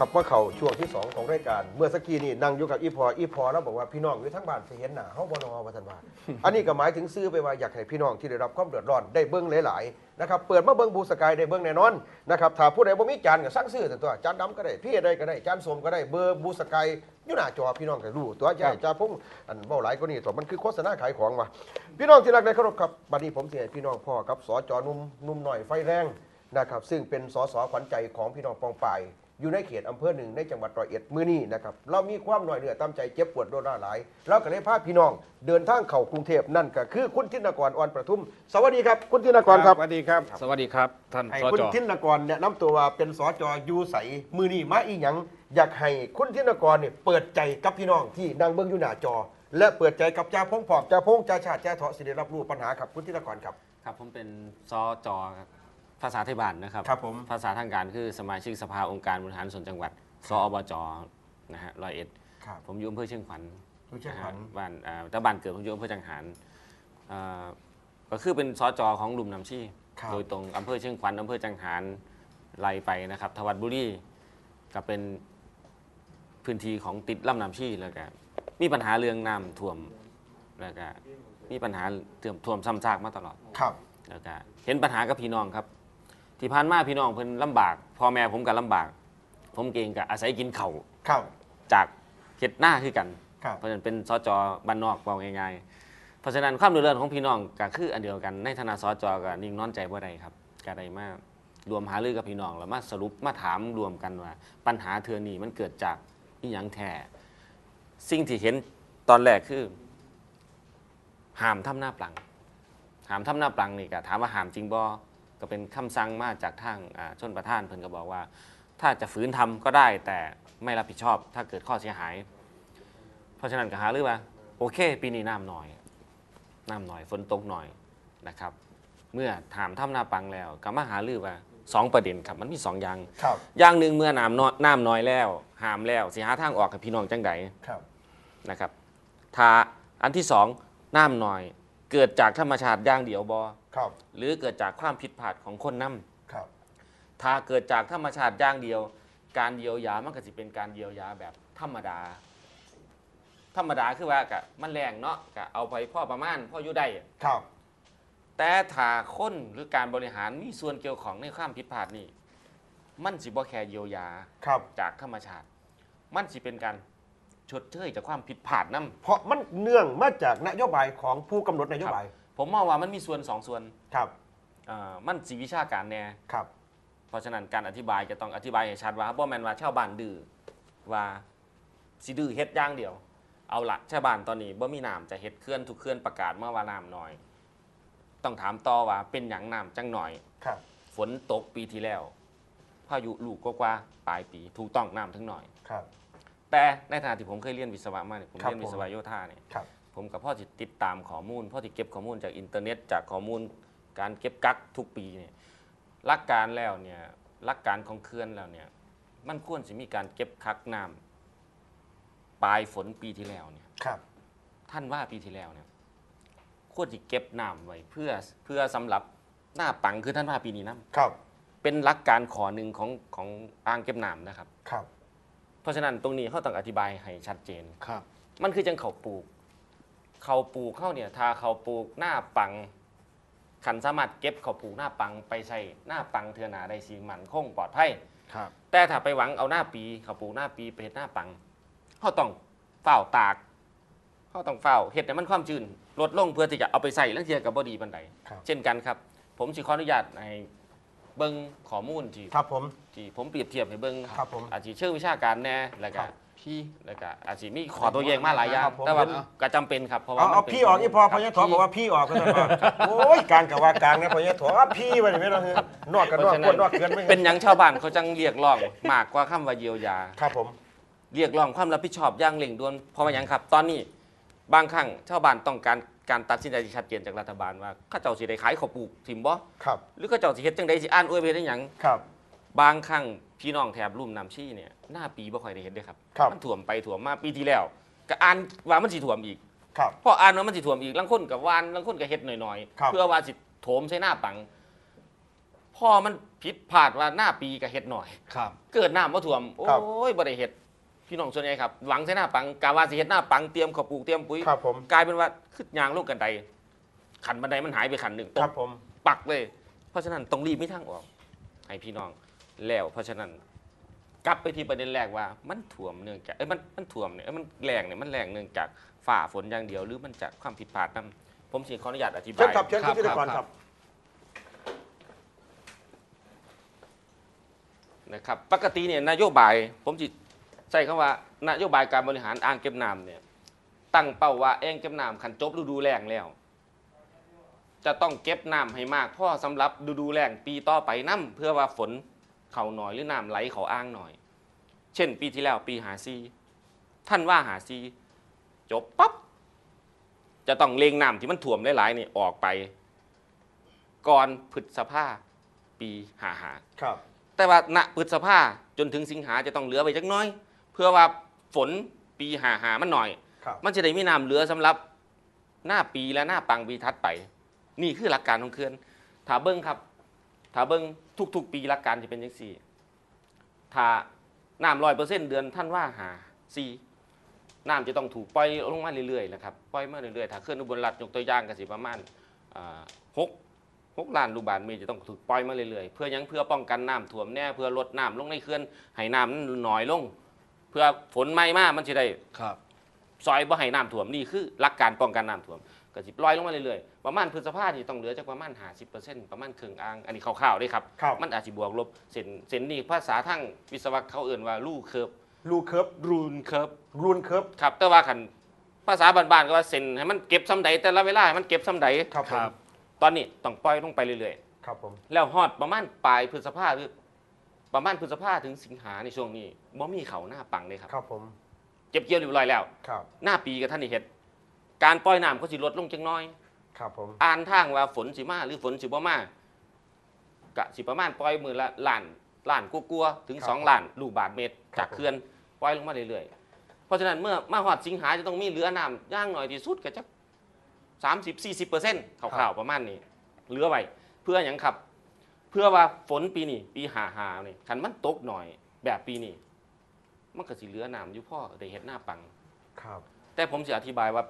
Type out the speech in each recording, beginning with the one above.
ขับว่าเขาช่วงที่2ของรายการ เมื่อสักกี้นี่นั่งอยู่กับอีพออีพอแล้วบอกว่าพี่น้องอยู่ทั้งบ้านสิเห็นหน้าเฮาบ่นอว่าซั่นว่า อันนี้ก็หมายถึงซื้อไปว่าอยากให้พี่น้องที่ได้รับความเดือดร้อนได้เบิ่งหลายๆนะครับเปิดมาเบิ่งบูสกายได้เบิ่งแน่นอนนะครับถ้าผู้ใดบ่มีจานก็สั่งซื้อแต่ตัวจานดำก็ได้พี่ใดก็ได้จานส้มก็ได้เบอร์บูสกายอยู่หน้าจอพี่น้องก็รู้ตัวใหญ่จ้าพุ่งอันเว้าหลายกว่านี้ตัวมันคือโฆษณาขายของว่ะพี่น้องที่รักในเคารพครับบัดนี้ผมสิให้พี่น้องพ่อกับสจนุ่มหนุ่มหน่อยไฟแรงนะครับซึ่งเป็นสสขวัญใจของพี่น้องปองปาย อยู่ในเขตอำเภอหนึ่งในจังหวัดร้อยเอ็ดมื้อนี้นะครับเรามีความหน่อยเหนือตามใจเจ็บปวดโดนหลายเราก็เลยพาพี่น้องเดินทางเข้ากรุงเทพนั่นก็คือคุณทินกรอ่อนประทุม สวัสดีครับ คุณทินกรครับสวัสดีครับ สวัสดีครับ ท่านให้สคุณจ ทินกรเนี่ยนำตัวว่าเป็นสจอยูใสมือนี้มาอีหยังอยากให้คุณทินกรเนี่ยเปิดใจกับพี่น้องที่นั่งเบิ้งอยู่หน้าจอ และเปิดใจกับจ่าพงผอมจ่าพงจ่าชาติจ่าเถาะสิได้รับรู้ปัญหาครับคุณทินกรครับ ครับผมเป็นซอจอครับ ภาษาไทยบ้านนะครับ ครับผม ภาษาทางการคือสมาชิกสภาองค์การบริหารส่วนจังหวัด สอบจนะฮะร้อยเอ็ด ครับผมอยู่อำเภอเชียงขวัญดูเช่นขวัญนะฮะบ้านอ่าแต่บ้านเกิดผมอยู่อำเภอจังหารอ่าก็คือเป็นสจของลุมน้ำชี่ ครับโดยตรงอำเภอเชียงขวัญอำเภอจังหารไล่ไปนะครับทวัดบุรีก็เป็นพื้นที่ของติดลำน้ำชี่แล้วก็มีปัญหาเรื่องน้ำท่วมแล้วก็มีปัญหาเสื่อมท่วมซ้ำซากมาตลอด ครับ แล้วก็เห็นปัญหากับพี่น้องครับ ที่ผ่านมาพี่น้องเพิ่นลำบากพ่อแม่ผมก็ลำบาก ผมเก่งก็อาศัยกินเข่าวครับ จากเฮ็ดหน้าคือกัน ครับ เพราะฉะนั้นเป็นสจบ้านนอกบอกง่ายๆเพราะฉะนั้นความเดือดร้อนของพี่น้องก็คืออันเดียวกันในฐานะสจก็นิ่งนอนใจบ่ได้ครับก็ได้มารวมหารือกับพี่น้องแล้วมาสรุปมาถามรวมกันว่า ปัญหาเทือนี้มันเกิดจากอีหยังแท้สิ่งที่เห็นตอนแรกคือห้ามทำหน้าปลังหามทำหน้าปลังนี่ก็ถามว่าหามจริงบ่ ก็เป็นคำสั่งมาจากทางอ่าชนประธานเพิ่นก็บอกว่า ถ้าจะฝืนทำก็ได้แต่ไม่รับผิดชอบ ถ้าเกิดข้อเสียหาย เพราะฉะนั้นก็หารือว่าโอเค ปีนี้น้ำน้อยน้ำน้อยฝนตกหน่อยนะครับ เมื่อถามทำหน้าปลังแล้วก็มาหารือว่าสองประเด็นครับมันมีสองอย่างครับอย่างหนึ่งเมื่อน้ำน้อยน้ำน้อยแล้ว หามแล้วสิหาทางออกกับพี่น้องจังใดครับนะครับถ้าอันที่สองน้ำน้อย เกิดจากธรรมชาติอย่างเดียวบอครับหรือเกิดจากความผิดพลาดของคนนำครับ ถ้าเกิดจากธรรมชาติอย่างเดียว การเยียวยามันก็สิเป็นการเยียวยาแบบธรรมดา ธรรมดาคือว่ากะมันแรงเนาะกะเอาไปพ่อประมาณพ่ออยู่ได้ครับ แต่ถ้าคนหรือการบริหารมีส่วนเกี่ยวของในความผิดพลาดนี่มันสิบ่แค่เยียวยาครับจากธรรมชาติ มันสิเป็นการ ชดเชยจากความผิดพลาดนํเพราะมันเนื่องมาจากนโยบายของผู้กำหนดนโยบายผมมองว่ามันมีส่วนสองส่วนครับเอ่อมันสีวิชาการแน่ครับ เพราะฉะนั้นการอธิบายจะต้องอธิบายให้ชัดว่าบ่แม่นว่าชาวบ้านดื้อว่าสิดื้อเฮ็ดอย่างเดียว เอาละชาวบ้านตอนนี้บ่มีน้ำจะเฮ็ดเคลื่อนทุกเคลื่อนประกาศมาว่าน้ำน้อย ต้องถามต่อว่าเป็นหยังน้ำจังหน่อย ครับ ฝนตกปีที่แล้ว พายุลูกก็กว่าปลายปีถูกต้องน้ำถึงหน่อย ครับ แต่ในฐานะที่ผมเคยเรียนวิศวะมาเนี่ยผมครับเรียนวิศวะโยธาเนี่ยครับ ผมกับพ่อที่ติดตามข้อมูล พ่อที่เก็บข้อมูลจากอินเทอร์เน็ต จากข้อมูลการเก็บกักทุกปีเนี่ยหลักการแล้วเนี่ยหลักการของเขื่อนแล้วเนี่ยมันควรจะมีการเก็บคักน้ำปลายฝนปีที่แล้วเนี่ย ครับ ท่านว่าปีที่แล้วเนี่ยควรจะเก็บน้ำไว้เพื่อเพื่อสำหรับหน้าปังคือท่านว่าปีนี้น้ครับำเป็นหลักการขอหนึ่งของของอ่างเก็บน้ำนะครับ ครับ เพราะฉะนั้นตรงนี้เขาต้องอธิบายให้ชัดเจน ครับ มันคือจังเขาปลูก เขาปลูกเข้าเนี่ยถ้าเขาปลูกหน้าปังขันสามารถเก็บเขาปลูกหน้าปังไปใส่หน้าปังเทือหนาได้สีมันคงปลอดภัยครับ แต่ถ้าไปหวังเอาหน้าปีเขาปลูกหน้าปีไปเฮ็ดหน้าปังเขาต้องเฝ้าตากเขาต้องเฝ้าเห็ดให้มันความชื้นลดลงเพื่อที่จะเอาไปใส่ลังเทียกับบดีบันไดครับ เช่นกันครับ ผมสิขออนุญาตให้ เบิ้งข้อมูลที่ครับผม ที่ผมเปรียบเทียบให้เบิ้งครับผมอาจจะเชิงวิชาการแน่แล้วก็ครับ พี่ แล้วก็อาจจะมีขอตัวแยงมาหลายอย่างครับผม แต่ว่าเห็นก็จำเป็นครับเพราะว่าเอามันเอาป็นพี่ออกอีพอพครับญาถอบอกว่าพี่ออกก็ได้ว่าโอ้ยกลางกับว่ากลางนะพญาถอเอาพี่ไปเลยไม่ต้องนอกกันนอกคนนอกเกินไม่เป็นหยังชาวบ้านเขาจังเรียกร้องมากกว่าคำว่าเยียวยา ครับผม เรียกร้องความรับผิดชอบอย่างเร่งด่วนเพราะว่าหยังครับ ตอนนี้ บางครั้งชาวบ้านต้องการการตัดสินใจที่ชัดเจนจากรัฐบาลว่าเข้าเจ้าสิได้ขายข้าวปลูกถิ่มบ่ครับ หรือเข้าเจ้าสิเฮ็ดจังใดสิอ่านอวยไปได้หยังครับ บางครั้งพี่น้องแถบลุ่มน้ำชี้เนี่ยหน้าปีบ่ค่อยได้เห็นเด้อครับครับ มันถ่วมไปถ่วมมาปีที่แล้วก็อ่านว่ามันสิถ่วมอีก ครับ พออ่านว่ามันสิถ่วมอีกลังคนกับวานลังคนกับเฮ็ดหน่อยครับ ๆ เพื่อว่าสิโถมใส่หน้าปังพพ่อมันผิดพลาดว่าหน้าปีกับเฮ็ดหน่อย ครับ เกิดน้ำมาท่วม โอครับ้ยบ่ได้เฮ็ด พี่น้องส่วนใหญ่ครับหวังใส่หน้าปังกาว่าสิเฮ็ดหน้าปังเตรียมข้าวปลูกเตรียมปุ๋ยครับผมกลายเป็นว่าขึ้นยางลงกันไดขันบันไดมันหายไปขันหนึ่งตคกรับผม ปักเลย เพราะฉะนั้นต้องรีบไม่ทางออกให้พี่น้องแล้วเพราะฉะนั้น กลับไปที่ประเด็นแรกว่ามันถ่วมเนื่องจากเอ้ยมันมันถ่วมเนี่ยเอ้ยมันแรงเนี่ยมันแรงเนื่องจากฝ่าฝนอย่างเดียวหรือมันจากความผิดพลาดนํผมสิขออนุญาตอธิบาเชิญย ครับเชิญคุณครับพิธีกรคครัรับบนะครับปกติเนี่ยนโยบายผมจิ ใช้คำว่านโยบายการบริหารอ่างเก็บน้ำเนี่ยตั้งเป้าว่าอ่างเก็บน้ำขันจบฤดูแล้งแล้ว จะต้องเก็บน้ำให้มากพอสำหรับฤดูแล้งปีต่อไปน้ำเพื่อว่าฝนเขาหน่อยหรือน้ำไหลเขาอ่างหน่อย เช่น ปีที่แล้วปีหาซีท่านว่าหาซีจบปั๊บจะต้องเลงน้ำที่มันถ่วมหลายๆนี่ออกไป ก่อนพฤษภาปีหาหาครับ แต่ว่าณพฤษภาจนถึงสิงหาจะต้องเหลือไปจักหน้อย เพื่อว่าฝนปีหาหามันหน่อย ครับ มันจะได้มีน้ำเหลือสำหรับหน้าปีและหน้าปังปีทัดไป นี่คือหลักการของเขื่อนถ้าเบิ้งครับถ้าเบิ้งทุกๆ ปีหลักการจะเป็นยังสี่ถ้าน้ำร้อยเปอร์เซ็นต์เดือนท่านว่าหาซีน้ำจะต้องถูกปล่อยลงมาเรื่อยๆนะครับปล่อยมาเรื่อยๆถ้าเคลื่อนอุบลรัฐยกตัวอย่างกันสิประมาณอ่าหกหกล้านลูกบาศก์เมตรจะต้องถูกปล่อยมาเรื่อยๆเพื่อหยังเพื่อป้องกันน้ำท่วมแน่เพื่อลดน้ำลงในเขื่อนให้น้ำนั้นน้อยลง เพื่อฝนไม่มากมันจะได้ครับ ซอยบ่ให้น้ำท่วมนี่คือหลักการป้องกันน้ำท่วมก็สิปล่อยลงมาเรื่อยๆ ประมาณพฤษภาที่ต้องเหลือจากประมาณ50%ประมาณครึ่งอ่างอันนี้คร่าวๆเด้ครับ ครับ มันอาจสิบวกลบเส้นเส้นนี้ภาษาทางวิศวะเขาเอื่นว่า rule curve rule curve rule curve rule curve ครับ แต่ว่าคันภาษาบ้านๆก็ว่าเส้นให้มันเก็บซ้ำใดแต่ละเวลาให้มันเก็บซ้ำใดครับผมตอนนี้ต้องปล่อยลงไปเรื่อยๆ ครับผม แล้วฮอดประมาณปลายพฤษภาหรือ ประมาณพฤษภาถึงสิงหาในช่วงนี้บ่มีเขาหน้าปังเลยครับครับผม เก็บเกี่ยวเรียบร้อยแล้ว ครับหน้าปีกับท่านนี่เฮ็ดการปล่อยน้ำก็สิลดลงจังน้อย ครับผมอ่านทางว่าฝนสิมาหรือฝนสิบ่มากะสิประมาณปล่อยมือละล้านล้านกลัวาๆถึงสองล้านลูกบาทเมตร จากเขื่อนปล่อยลงมาเรื่อยๆ เพราะฉะนั้นเมื่อมาฮอดสิงหาจะต้องมีเหลือน้ำย่างหน่อยที่สุดก็จะ30 40เปอร์เซ็นต์ข่าวๆประมาณนี้เหลือไว้เพื่ออย่างครับ เพื่อว่าฝนปีนี้ปีห้าห้าเนี่ยคันมันตกหน่อยแบบปีนี้มันก็สิเหลือน้ำอยู่พ่อได้เห็ดหน้าปัง ครับ แต่ผมจะอธิบายว่า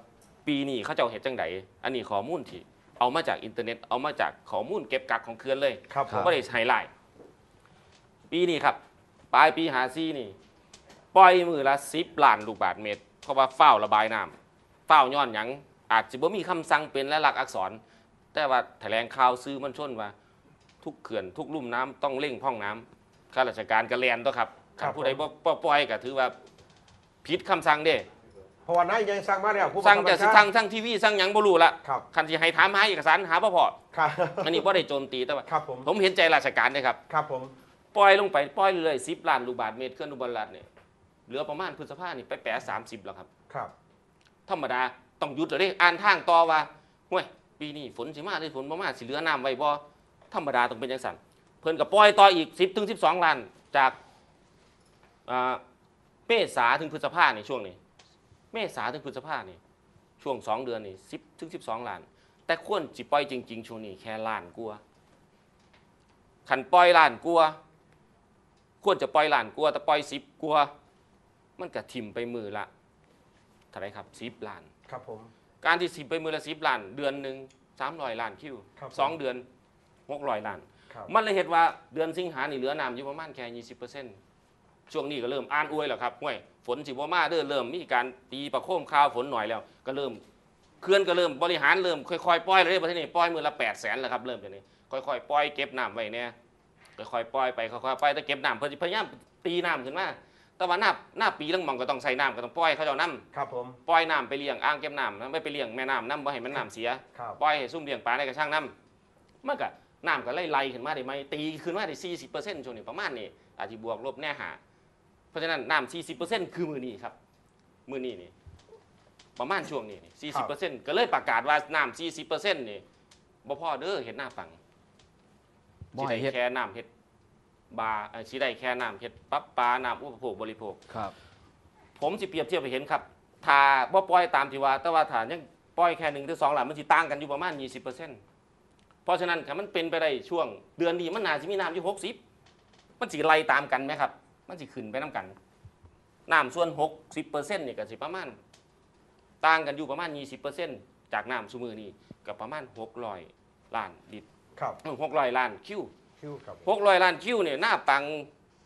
ปีนี้เขาจะเอาเฮ็ดจังได๋อันนี้ข้อมูลที่เอามาจากอินเทอร์เน็ต เอามาจากข้อมูลเก็บกักของเขื่อนเลยครับผผมมก็ได้ไฮไลท์ปีนี้ครับ ปลายปีห้าสี่นี่ ปล่อยมื้อละสิบล้านลูกบาศก์เมตร เพราะว่าเฝ้าระบายน้ำเฝ้าย้อนหยังอาจจะบ่มีคำสั่งเป็นลายลักษณ์อักษร แต่ว่าแถลงข่าวซื้อมันชนว่า ทุกเขื่อนทุกลุ่มน้ำต้องเร่งพร่องน้ำข้าราชการกระเรียนตัวครับครับผู้ใดบ่บ่ปล่อยก็ถือว่าผิดคำสั่งเด้เพราะว่านายยังสั่งมาแล้วผู้สั่งจะบัสิคับบัญชาสั่งสั่งทีวีสั่งหยังบ่รู้ละครับคันสิให้ถามหาเอกสารหาบ่พอครับอันนี้บ่ได้โจมตีแต่ว่าครับผมผมเห็นใจราชการเด้ครับ ครับผมปล่อยลงไปปล่อยเรื่อย10ล้านลูกบาทเมตรเคลื่อนอุบลรัฐเนี่ยเหลือประมาณพฤษภานี่ไปแปะ30 แล้วครับ ครับธรรมดาต้องหยุดเลยอ่านทางต่อว่าห้วยปีนี้ฝนสิมาหรือฝนบ่มาสิเหลือน้ำไว้บ่ ธรรมดาต้องเป็นจังซั่นเพิ่นก็ปล่อยต่ออีก 10ถึง12 ล้าน จากอ่าเมษาถึงพฤษภาในช่วงนี้ เมษาถึงพฤษภานี่ช่วง 2 เดือนนี่10ถึง12 ล้าน แต่ควรสิปล่อยจริง ๆ ช่วงนี้แค่ล้านกว่าคันปล่อยล้านกว่าควรจะปล่อยล้านกว่าแต่ปล่อย10กว่ามันก็ทิ่มไปมือละเท่าไหรครับ10ล้าน ครับผม การที่สิบไปมือละสิบล้าน เดือนหนึ่งสามร้อยล้านคิวครับสองเดือน หกร้อยล้าน ครับ มันเลยเห็นว่าเดือนสิงหานี่เหลือน้ำอยู่ประมาณแค่ยี่สิบเปอร์เซ็นต์ช่วงนี้ก็เริ่มอ่านอวยแล้วครับห่วยฝนสิบ่มาเด้อเริ่มมีการตีประโคมข้าวฝนหน่อยแล้ว ก็เริ่มเคลื่อนก็เริ่มบริหารเริ่มค่อยๆปล่อยเลยประเทศนี้ปล่อยมือละแปดแสนแล้วครับเริ่มจากนี้ค่อยๆปล่อยเก็บน้ำไว้เนี่ยค่อยๆปล่อยไปค่อยๆปล่อยแต่เก็บน้ำเพื่อพยายามตีน้ำขึ้นมาแต่ว่าหน้าหน้าปีลังมองก็ต้องใส่น้ำก็ต้องปล่อยเขาเจ้าน้ำ ครับผม ปล่อยน้ำไปเลี้ยงอ่างเก็บน้ำนะไม่ไปเลี้ยงแม่น้ำน้ำบ่ให้มันน้ำเสีย ครับ ปล่อยให้ซุ่มเลี้ยงปลาในกระช่างน้ำมันก็ น้ำก็ไล่ไล่ขึ้นมาได้ไหมตีขึ้นมาได้สี่สิบเปอร์เซ็นต์ช่วงนี้ประมาณนี้อาจจะบวกลบแน่หา เพราะฉะนั้นน้ำสี่สิบเปอร์เซ็นต์คือมือนี้ครับ มือนี้นี่ประมาณช่วงนี้นี่สี่สิบเปอร์เซ็นต์ก็เลยประกาศว่าน้ำสี่สิบเปอร์เซ็นต์นี่บ่พอเด้อเห็นหน้าปังบ่สิให้ได้เฮ็ดแค่น้ำเฮ็ดบาเอ่อสิได้แค่น้ำเฮ็ดปั๊บปลาน้ำอุปโภคบริโภคครับ ผมสิเปรียบเทียบไปเห็นครับถ้าบ่ปล่อยตามที่ว่า แต่ว่าถ้ายังปล่อยแค่หนึ่งถึงสองหลังมันสิต่างกันอยู่ประมาณ20%เพราะฉะนั้นถ้ามันเป็นไปได้ช่วง เดือนนี้มันน่าจะมีน้ำอยู่หกสิบมันสิไล่ตามกันไหมครับ มันสิขึ้นไปน้ำกันน้ำส่วนหกสิบเปอร์เซ็นต์นี่ก็สิประมาณต่างกันอยู่ประมาณยี่สิบเปอร์เซ็นต์จากน้ำสมือนี่ก็ประมาณหกร้อยล้านลิตรครับหกร้อยล้านคิวคิวครับหกร้อยล้านคิวเนี่ยหน้าปัง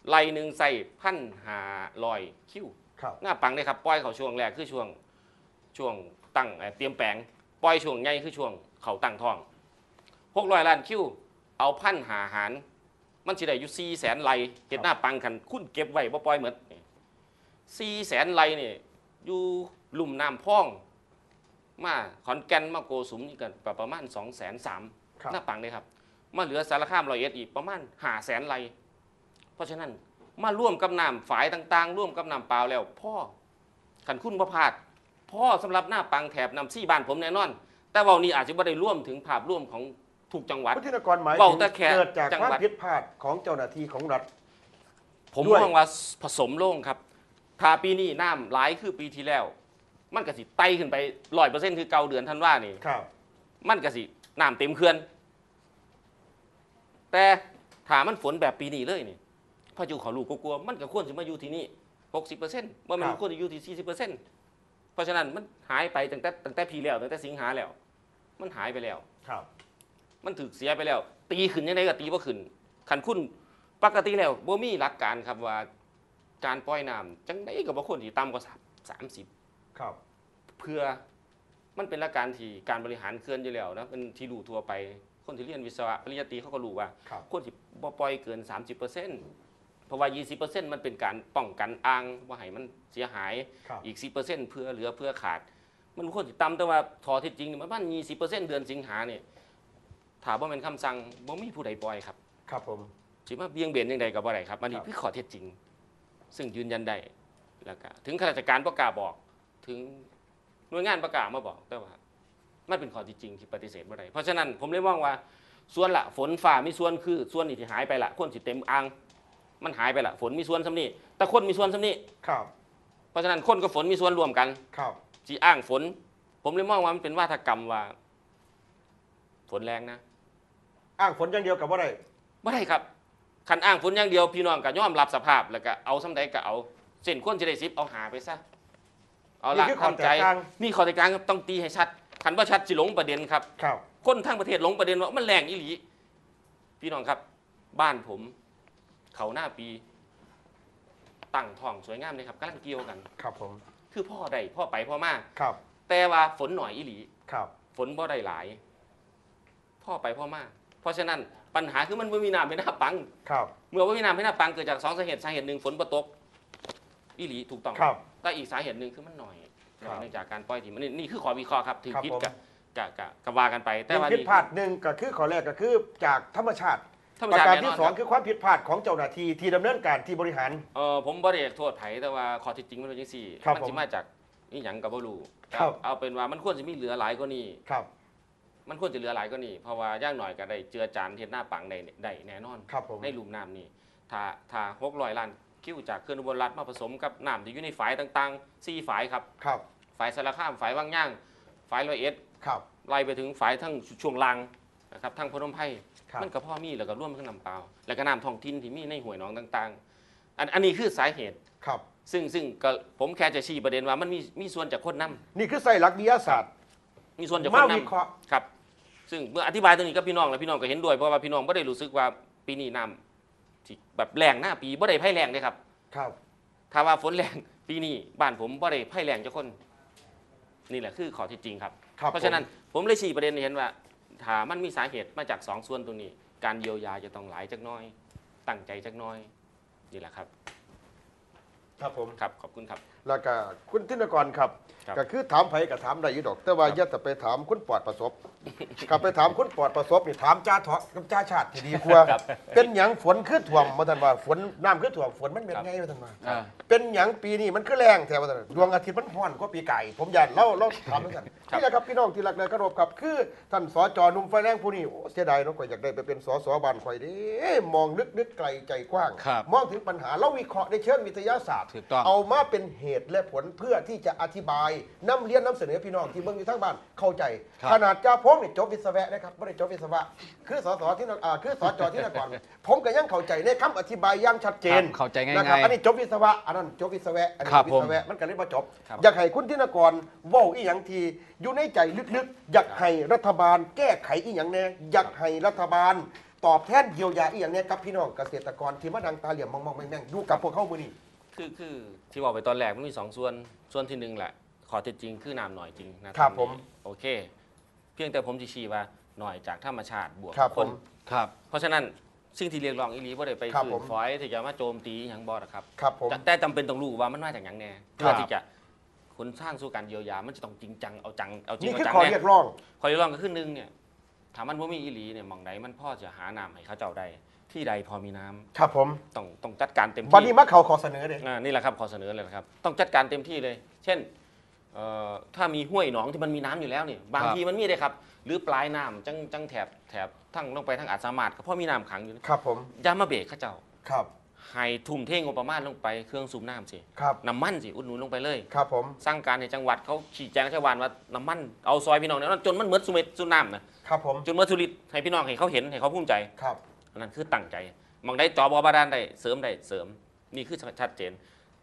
ไลหนึ่งใส่พันหาลอยคิวครับหน้าปังเลยครับปล่อยเขาช่วงแรกคือช่วงช่วงตั้งเอ่อเตรียมแปลงปล่อยช่วงใหญ่คือช่วงเขาตั้งท้อง หกร้อยล้านคิวเอาพันหาหาร มันสิได้อยู่สี่แสนไลเห็ดหน้าปังคันคุณเก็บไว้บ่ปล่อยเหมือนสี่แสนไลเนี่ยอยู่ลุ่มน้ำพ่อง มาขอนแก่นมาโกสุมนี่กันประมาณสองแสนสามครับหน้าปังเลยครับมาเหลือสารคามร้อยเอ็ดอีกประมาณหาแสนไร่เพราะฉะนั้นมาร่วมกับน้ำฝายต่างๆ ร่วมกับน้ำเปล่าแล้ว พ่อขันคุณประพาดพ่อสำหรับหน้าปังแถบนำซี่บ้านผมแน่นอน แต่เว่านี้อาจจะไม่ได้ร่วมถึงภาพร่วมของ ทุกจังหวัด พุทธินกรหมายเว้าถึงแต่แค่เกิดจากจังคหวัวามดผิดพลาดของเจ้าหน้าที่ของรัฐ ผมด้วย มองว่าผสมโล่งครับถ้าปีนี้น้ำหลายคือปีที่แล้ว มันก็สิไต่ขึ้นไปร้อยเปอร์เซ็นต์คือเก่าเดือนท่านว่านี่ ครับ มันก็สิน้ำเต็มเขื่อน แต่ถามันฝนแบบปีนี้เลยนี่พายุเขาลูกกลัวๆมันก็ควรจะมาอยู่ที่นี่หกสิบเปอร์เซ็นต์ว่ามันครับ ควรจะอยู่ที่สี่สิบเปอร์เซ็นต์เพราะฉะนั้นมันหายไปตั้งแต่ตั้งแต่ปีแล้วตั้งแต่สิงหาแล้ว มันหายไปแล้ว ครับ มันถูกเสียไปแล้ว ตีขึ้นยังไงก็ตีว่าขึ้นขันคุณปกติแล้วบ่มีหลักการครับว่าการปล่อยน้ำจังไดก็บ่ควรที่ต่ำกว่าสามสิบครับ เพื่อมันเป็นหลักการที่การบริหารเคลื่อนอยู่แล้วนะเป็นที่รู้ทั่วไปคนที่เรียนวิศวะปริญญาตรีเขาก็รู้ว่าครับ ควรที่บ่ปล่อยเกิน 30%เพราะว่า 20%มันเป็นการป้องกันอ่างว่าให้มันเสียหาย ครับ อีก 10%เพื่อเหลือเพื่อขาด มันควรที่ต่ำแต่ว่าทอที่จริงนี่มันประมาณ20%เดือนสิงหาเนี่ย ถ้าบ่เป็นคำสั่งบ่มีผู้ใดปล่อยครับครับผม สิมาเบี่ยงเบนยังไงก็บ่ได้ครับอันนี้ครับ คือข้อเท็จจริง ซึ่งยืนยันได้แล้วก็ถึงข้าราชการประกล้าบอก ถึงหน่วยงานประกล้ามาบอกแต่ว่า มันเป็นข้อเที่จริงที่ปฏิเสธไม่ได้เพราะฉะนั้นผมเลยมองว่า ส่วนละฝนฝ่ามีส่วนคือส่วนนี้ที่หายไปละคนสิเต็มอ่างมันหายไปละฝนมีส่วนสำนี้แต่คนมีส่วนสำนี้ครับเพราะฉะนั้นคนกับฝนมีส่วนรวมกัน ครับสีอ้างฝน ผมเลยมองว่ามันเป็นวาทกรรมว่า ฝนแรงนะ อ้างฝนอย่างเดียวกับว่าได้ไม่ได้ครับขันอ้างฝนอย่างเดียวพี่น้องก็ย่อมรับสภาพแล้วก็เอาสำใดก็เอาเส้นคนจะได้ซิบเอาหาไปซะเอาละนี่คือความทำใจแตกต่างนี่ข้อแตกต่างครับต้องตีให้ชัดขันว่าชัดสิหลงประเด็นครับครับคนทั้งประเทศหลงประเด็นว่ามันแรงอีหลี พี่น้องครับ บ้านผม เขาหน้าปีตั้งท้องสวยงามเลยครับกำลังเกี่ยวกัน ครับผม คือพ่อได้พ่อไปพ่อมาครับ แต่ว่าฝนหน่อยอีหลี ครับ ฝนบ่ได้หลาย พ่อไปพ่อมา เพราะฉะนั้นปัญหาคือมันไม่มีน้ำไม่น่าปัง ครับ เมื่อว่ามีน้ำไม่น่าปังเกิดจากสองสาเหตุสาเหตุหนึ่งฝนบ่ตกอีหลีถูกต้องครับแต่อีกสาเหตุหนึ่งคือมันหน่อยครับ เนื่องจากการปล่อยที่มันนี่นี่คือขอวิเคราะห์ครับ ถึงครับพิษผม กับกับกับกับว่ากันไปแต่แต่ว่าผิดนี่พลาดหนึ่งก็คือข้อแรกก็คือจากธรรมชาติ ธรรมประชาติการแน่นที่อนสองครับคือความผิดพลาดของเจ้าหน้าที่ที่ดำเนินการที่บริหาร เออผมบ่ได้อยากโทษไผแต่ว่าข้อเที่จริงมันเป็นจังซี่ครับมัสิผมมาจากนี่หยังก็บ่รู้ครับ เอาเป็นว่ามันควรจะมีเหลือหลายกว่านี้ ครับ มันควรจะเหลือหลายกว่านี้เพราะว่าอย่างหน่อยก็ได้เจือจานเฮ็ดหน้าปังได้ได้แน่นอนครับผมในหลุมน้ำนี่ถ้าถ้า600ล้านคิวจากเคลื่อนอุบลรัฐมาผสมกับน้ำที่อยู่ในฝายต่างๆ4ฝายครับครับฝายสารคามฝายว่างย่างฝายร้อยเอ็ดครับไล่ไปถึงฝายทั้งช่วงล่างนะครับทั้งพนมไพรครับมันก็พ่อมีแล้วก็ร่วมทั้งน้ำเปล่า แล้วก็น้ำท้องถิ่นที่มีในห้วยหนองต่างๆ อันอันนี้คือสาเหตุครับ ซึ่งซึ่งก็ผมแค่จะชี้ประเด็นว่ามันมีมีส่วนจากคนนํนี่คือใส่หลักวิทยาศาสตร์ มีส่วนจากคมานนํวิเคราะห์ครับ ซึ่งเมื่ออธิบายตรงนี้กับพี่น้องแล้วพี่น้องก็เห็นด้วยเพราะว่าพี่น้องไม่ได้รู้สึกว่าปีนี้น้ำที่แบบแรงหน้าปีไม่ได้ไพ่แรงเลยครับครับ ถ้าว่าฝนแรงปีนี้บ้านผมไม่ได้ไพ่แรงเจ้าคนนี่แหละคือข้อเที่จริงครับ ครับเพราะฉะนั้นผมเลยชี้ประเด็นให้เห็นว่าถ้ามันมีสาเหตุมาจากสองส่วนตรงนี้ การเยียวยาจะต้องหลายจักหน้อย ตั้งใจจักหน้อยนี่แหละครับ ครับผม ครับ ขอบคุณครับ แล้วก็คุณธินกรครับครับ ก็คือถามไผก็ถามได้อยู่ดอก แต่ว่าครับอย่าแต่ไปถามคุณปลอดประสบกลับไปถามคุณปลอดประสบนี่ถามจ้าเถาะกับจ้าชาติที่ดีกว่าครับเป็นหยังฝนคือถ่วมมาท่านว่าฝนน้ำคือถ่วมฝนมันเป็นครับไงมาท่านว่าอ่าเป็นหยังปีนี้มันคือแรงแถวว่าท่านดวงอาทิตย์มันฮ้อนกว่าปีไก่ ผมอยากเล่าเล่าถามเหมือนกันครับนี่แหละครับพี่น้องที่รักและเคารพครับ คือท่านสจหนุ่มไฟแรงผู้นี้โอ้เสียดายเนาะข่อยอยากได้ไปเป็นสสบ้านข่อยเด้มองลึกนึกไกลใจกว้างครับมองถึงปัญหาแล้ววิเคราะห์ในเชิงวิทยาศาสตร์ถูกต้องเอามาเป็นเหตุและผลเพื่อที่จะอธิบายนํเรียนนํเสนอพี่น้องที่เบิ่งอยู่ทั้งบ้านเข้าใจ ครับ ขนาดจ้าพงนี่จบวิศวะนะครับไม่ได้จบวิศวะ คือสสที่นอ่าคือสจที่นครผมก็ยังเข้าใจในคำอธิบายอย่างชัดเจนครับเข้าใจง่ายๆนะครับอันนี้จบวิศวะอันนั้นจบวิศวะอันนี้ครับวิผมศวะมันก็เลยมาจบ ครับ อยากให้คุณที่นกรเว้าอีหยังทีอยู่ในใจลึกๆ อยากให้รัฐบาล แก้ไขอีหยังแน่อยากให้รัฐบาล ตอบแทนเยียวยาอีหยังแน่กับพี่น้องเกษตรกรที่มาดังตาเหลี่ยมมองๆแม่งๆดูกับพวกเขามือนี้ คือคือที่บอกไปตอนแรกมันมีสองส่วนส่วนที่หนึ่งแหละขอเท็จจริงคือน้ำหน่อยจริงนะครับผมโอเค เพียงแต่ผมจะชี้ว่าหน่อยจากธรรมชาติบวกครับคผนมครับ เพราะฉะนั้นสิ่งที่เรียกร้องอีหลีบ่ได้ไปครับคืผนม ฟอยที่จะมาโจมตีอย่างบอสครับ ครับผม แต่จำเป็นต้องรู้ว่ามันมาจากอย่างแน่ครัเพื่อบที่จะคนสร้างสู่การเยียวยา มันจะต้องจริงจังเอาจังเอาจริงนี่เอาคือจังข้อแน่เรียกร้องขอเรียกร้องก็คือหนึ่งเนี่ยถามมันว่ามีอีหลีเนี่ยหมองใดมันพ่อจะหาน้ำให้เขาเจ้าได้ ที่ใดพอมีน้ำครับผมต้องต้องจัดการเต็มวันที่นี้มาเขาขอเสนอเลยอ่านี่แหละครับขอเสนอเลยนะครับ ต้องจัดการเต็มที่เลย เช่นเอ่อถ้ามีห้วยหนองที่มันมีน้ำอยู่แล้วนี่บางครับ ทีมันมีเลยครับ หรือปลายน้ำจังจังแถบแถบทั้งลงไปทั้งอาจสามารถก็เพราะมีน้ำขังอยู่ครับผมอย่ามาเบรกเข้าเจ้าครับให้ทุ่มเทงบประมาณลงไปเครื่องสูบน้ำสิครับน้ำมันสิอุดหนุนลงไปเลย ครับผมสร้างการในจังหวัดเขาชี้แจงชาวบ้านว่าน้ำมันเอาซอยพี่น้องเนี่ยจนมันเหมือนสุเมตสุน้ำนะครับผมจนเหมือนสุริตให้พี่น้องให้เขาเห็นให้เขาภูมิใจ ครับ อันนั้นคือตั้งใจหมองได้จอบอบาดานได้เสริมได้เสริมนี่คือชัดเจน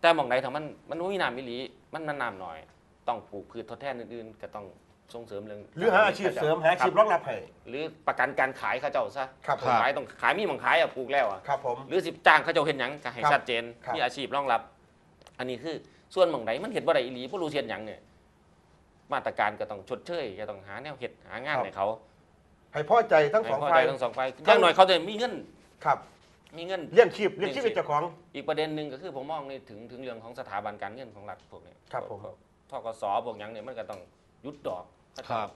แต่หมองใดถ้ามันมันบ่มีน้ำมิลีมันมันน้ำหน่อย ต้องปลูกพืชทดแทนอื่นๆก็ต้องส่งเสริมเรื่องหรือหาอาชีพเสริมหาอาชีพรองรับให้หรือประกันการขายเขาเจ้าซะครับผมขายต้องขายมีหมองขายอะปลูกแล้วอะครับผมหรือสิจ้างเขาเจ้าเห็นหยังก็ให้ครับชัดเจนครับมีอาชีพรองรับ อันนี้คือส่วนหมองใดมันเห็นบ่ได้อีหลีบ่รู้เฮ็ดหยังเนี่ยมาตรการก็ต้องชดเชยก็ต้องหาแนวเฮ็ดหางานให้เขา ให้พ่อใจทั้งสองให้พฝ่ายใจทั้งสองฝ่ายอย่างน้อยเขาจะมีเงินครับมีเงิน เลี้ยงชีพเลี้ยงชีพเป็นเจ้าของ อีกประเด็นหนึ่งก็คือผมมองในถึงถึงเรื่องของสถาบันการเงินของรัฐพวกเนี้ยครับผม พวกทกสพวกหยังเนี่ยมันก็ต้องหยุดดอก ครับ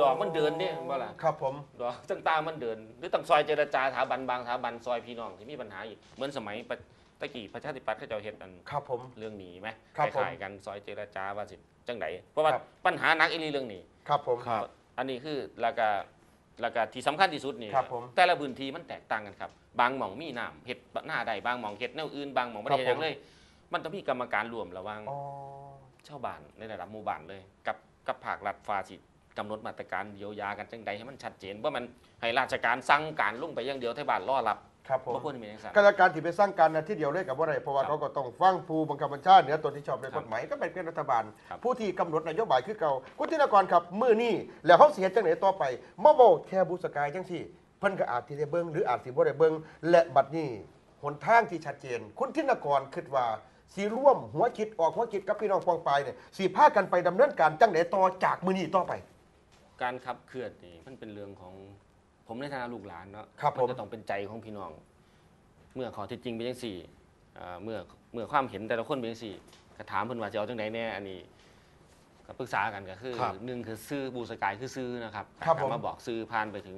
ดอกมันเดินเนี่ยว่าล่ะ ครับผม ดอกต่างๆมันเดิน หรือต้องซอยเจรจาสถาบันบางสถาบันซอยพี่น้องที่มีปัญหาอยู่เหมือนสมัยปะตะกี้ประชาธิปัตย์เขาเจะเห็นอันครับผม เรื่องหนี้ไหมครับผมขายๆกันซอยเจรจาว่าสิจังไดเพราะว่าครับ ปัญหาหนักอีหลีเรื่องหนี้ ครับผม ครับ อันนี้คือแล้วก็ แล้วก็ที่สำคัญที่สุดนี่ครับผมแต่ละพื้นที่มันแตกต่างกันครับ บางหม่องมีน้ำเห็ดหน้าใดบางหม่องเห็ดแนวอื่นบางหม่องไม่ได้ครับเฮ็ดหยัผมงเลย มันต้องมีกรรมการรวมระหว่างอ๋อชาวบ้านในระดับหมู่บ้านเลย กับกับภาครัฐฟาสิกำหนดมาตรการเยียวยากันจังใดให้มันชัดเจนว่ามันให้ราชการสั่งการลงไปอย่างเดียวไทบ้านรอรับ ครับผมบ่ควรจะมีอย่างนั้นการจัดการที่ไปสร้างการนะที่เดียวเลยกับว่าไรเพราะว่าครับเขาก็ต้องฟังผู้บังคับบัญชาเหนือตัวที่ชอบในครักบฎหมายก็เป็นเพื่อนรัฐบาล ครับ ผู้ที่กำหนดนโยบายคือเก่าคุณธินกรครับมือนี่แล้วเขาเสียจังไหนต่อไปมาบอกแค่บุสกายจังที่เพิ่นก็อาจที่ได้เบิ้งหรืออาจสิบ่ได้เบิ้งและบัดนี้หนทางที่ชัดเจน คุณธินกรคิดว่าสีร่วมหัวคิดออกหัวคิดกับพี่น้องปองปายเนี่ยสีพากันไปดำเนินการจังไหนต่อจากมือนี้ต่อไป การขับเคลื่อนนี่มันเป็นเรื่องของ ผมในฐานะลูกหลานเนาะครับมัผมจะต้องเป็นใจของพี่น้อง เมื่อขอเท็จจริงเป็นจังสี่อ่าเมื่อเมื่อความเห็นแต่ละคนเป็นจังสี่ก็ถามเพิ่นว่าจะเอาจังไหนแน่อันนี้ก็ปรึกษากันก็คือครับหนึ่งคือซื้อบูสกายคือซื้อนะครับครับผมมาบอกซื้อผ่านไปถึง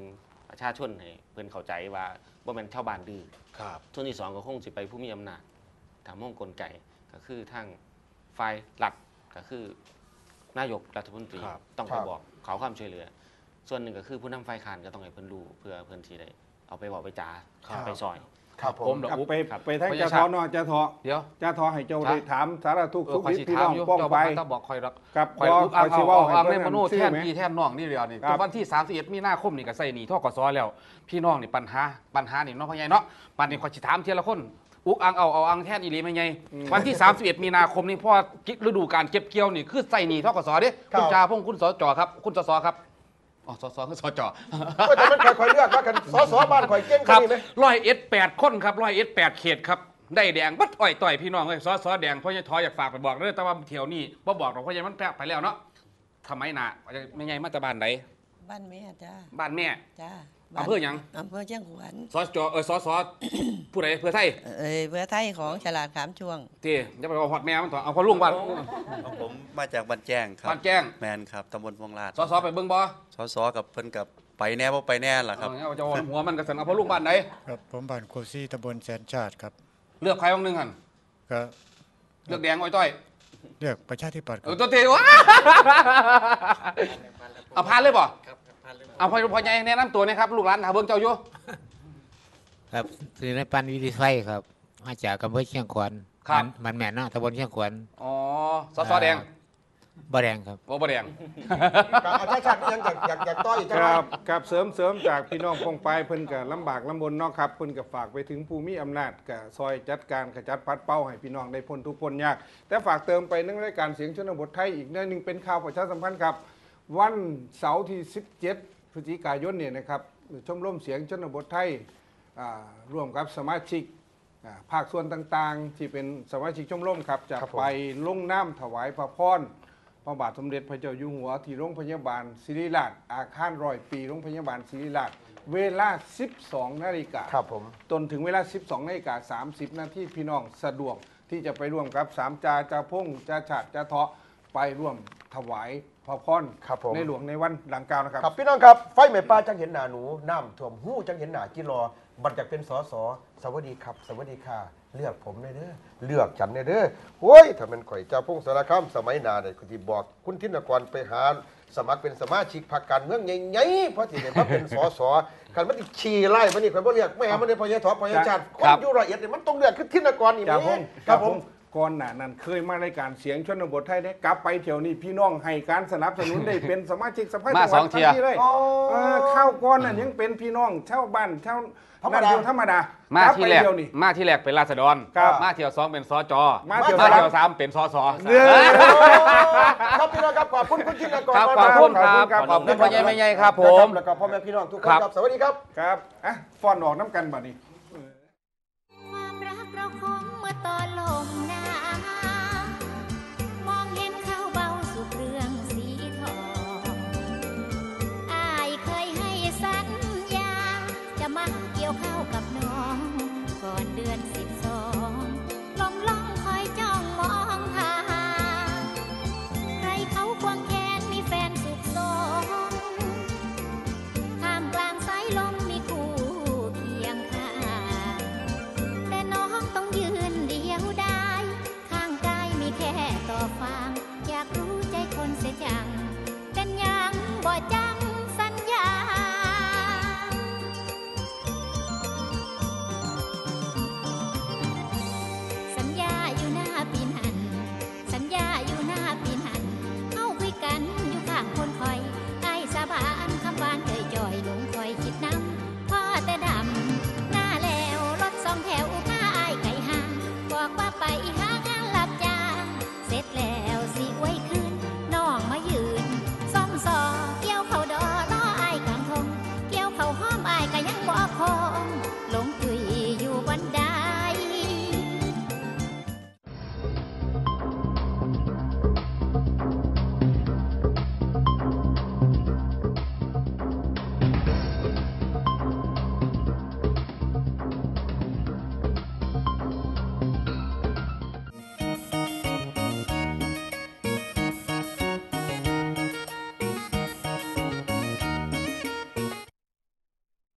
ประชาชนให้เพิ่นเข้าใจว่าบ่แม่นชาวบ้านดื้อ ครับ ส่วนที่สองก็คงสิไปผู้มีอำนาจถามมองกลไกก็คือทางฝ่ายหลักก็คือนายกรัฐมนตรีครับต้องคไปรับ บอกขอความช่วยเหลือ ส่วนหนึ่งก็คือผู้นำฝ่ายค้านก็ต้องให้เพิ่นรู้เพื่อเพิ่นสิได้เอาไปบอกไปจาครับ ไปซอย ครับผผมมเดี๋ยวกลับอุ๊บไปครับ ไปทั้งพระจะยาทชาอนอกจะทอเดี๋ยว จะทอให้เจ้าจ้ะได้ถามสารทุกข์เอสุอขคอยดิบสิพี่ถาน้มองอยู่ป้องเจ้าไป บ่ต้องบอกคอยรักกับคอยบ่อุกอ่างสิเอาเว้าเอาให้เอาเพิ่ในนมโนชื่แท่อนไหมพี่แท่นน้องนี่เดียวนี่ครับ วันที่31มีนาคมนี่ก็ใส่หนีท่อกสแล้ว พี่น้องนี่ปัญหาปัญหานี่เน้องพ่อใหญ่เนาะปันนี้คอยสิถามทีละคนอุกอ่างเอาเอาอ่างแท่นอีหลีไม่ไงวันที่ 31 มีนาคมนี่พ่อฤดูการเก็บเกี่ยวนี่คือใส่หนีท่อกสเด้ครับคุณจาพงคุณสจครับ คุณสสครับ อ๋อสสคือสจก็จะมันคอยๆเลือกว่ากันสสบ้านคอยเก่งครักว่าบนี้ไหมร้อยเอ็ดแปดคนครับร้อยเอ็ดแปดเขตครับ ได้แดงบัดอ่อยต่อยพี่น้องเลยซอสอแดงพ่อใหญ่ทออยากฝากไปบอกเลยแต่ว่าเที่ยวนี้บ่บอกหรอกพ่อใหญ่มันแพร่ไปแล้วเนาะทำไมน่ะไม่ไงมาตาบ้านไหนบ้านแม่จ้าบ้านแม่ จ้า อำเภอหยังอำเภอเชียงขวัญซอสจอเออซอสอผู้ใดเพื่อไทยเอ้ยเพื่อไทยของฉลาดขามช่วงที่จะไปเอาฮอดแม่มันต่อเอาพอลุงบ้านของผมมาจากบ้านแจ้งครับบ้านแจ้งแมนครับตำบลพวงลาดซอสอไปเบิ่งบ่สอสอกับเพิ่นกับไปแน่บ่ไปแน่ล่ะครับเอาจะเอาหัวมันกระสันเอาพอลุงบ้านไหนครับผมบ้านโคซี่ตำบลแสนชาติครับเลือกใครบางหนึงหันก็เลือกแดงอ้อยต้อยเลือกประชาธิปัตย์คเอรัอบตัวเทวะเอาพานเลยบ่ เอาพ่อพ่อใหญ่แนะนำตัวหนะครับลูกหลานหาเบิ่งเจ้าอยู่ครับซื้อในปันวิริไฟครับ มาจากอำเภอเชียงขวัญครับ มันมันแม่นเนาะตำบลเชียงขวัญอ๋อสสแดงบ่แดงครับโอ้บ่แดงกับอาจารย์ชาติยังอยากอยากอยากต่ออีกคจังหรัวะบกับเสริมเสริมจากพี่น้องพงไปเพิ่นก็ลำบากลำบนเนาะครับเพิ่นก็ฝากไปถึงผู้มีอำนาจก็ซอยจัดการขจัดปัดเป้าให้พี่น้องได้พ้นทุกข์พ้นยาก แต่ฝากเติมไปในรายการเสียงชนบทไทยอีกเรื่องหนึงเป็นข่าวประชาสัมพันธ์ครับ วันเสาร์ที่ 17 พฤศจิกายนเนี่ยนะครับชมรมเสียงชนบทไทยอ่าร่วมกับสมาชิกอ่าภาคส่วนต่างๆ ที่เป็นสมาชิกชมรมครับจะครับผมไปลงน้ำถวายพระพรพระบาทสมเด็จพระเจ้าอยู่หัวที่โรงพยาบาลศิริราชอาคารร้อยปีโรงพยาบาลศิริราชเวลา 12 นาฬิกาครับผมจนถึงเวลา 12 นาฬิกา 30 นาทีพี่น้องสะดวกที่จะไปร่วมกับสามจาจาพงจาฉาดจาเทาะ ไปร่วมถวายพระพรครับผม ในหลวงในวันดังกล่าวนะครับครับพี่น้องครับไฟไหม้ป่าจังเห็นหน้าหนูน้ำท่วมหู้จังเห็นหน้าจิรอบัตรจากเป็นสอสอสวัสดีครับ สวัสดีค่ะ เลือกผมเลยเด้อเลือกฉันเลยเด้อโอ้ยถ้ามันข่อยเจ้าพงสารคามสมัยหนาเนี่ยคุณที่บอกคุณทินกรไปหาสมัครเป็นสมาชิกพรรคการเมืองใหญ่ๆเพราะที่เนี่ยมาเป็นสอสอคันมันติขี่ไล่มันนี่ข่อยบ่เรียกแม่มันนี่พอยทอพอยชาติคนครับอยู่ละเอียดเนี่ยมันต้องเลือกคือทินกรนี่จาพแม่งครับผม ก่อนหน้านั้นเคยมารายการเสียงชนบทไทยได้กลับไปเที่ยวนี้พี่น้องให้การสนับสนุนได้เป็นสมาชิกสภามาจังหสวัอดงทัเที่นยทีเลยอ๋อเออข้าวก้อนน่ะยังเป็นพี่น้องเช่าวบ้านเช่าวธรรมดานาเดียวธรรมดามามาที่แรกเดียวนี่มาที่แรกเป็นราษฎรครับมาเที่ยวสองเป็นสจมาเที่ยวมาสามเที่ยวสามเป็นสสครับพี่น้องครับขอบคุณคุณทินกรครับมากขอบคุณครับขอบขอบคุคุณณพ่อใหญ่แม่ใหญ่ครับผมแล้วก็พ่อแม่พี่น้องทุกคนครับครับสวัสดีครับครับอะฟอนออกน้ำกันบ่นี้ วข้าวกับน้องก่อนเดือนสิบส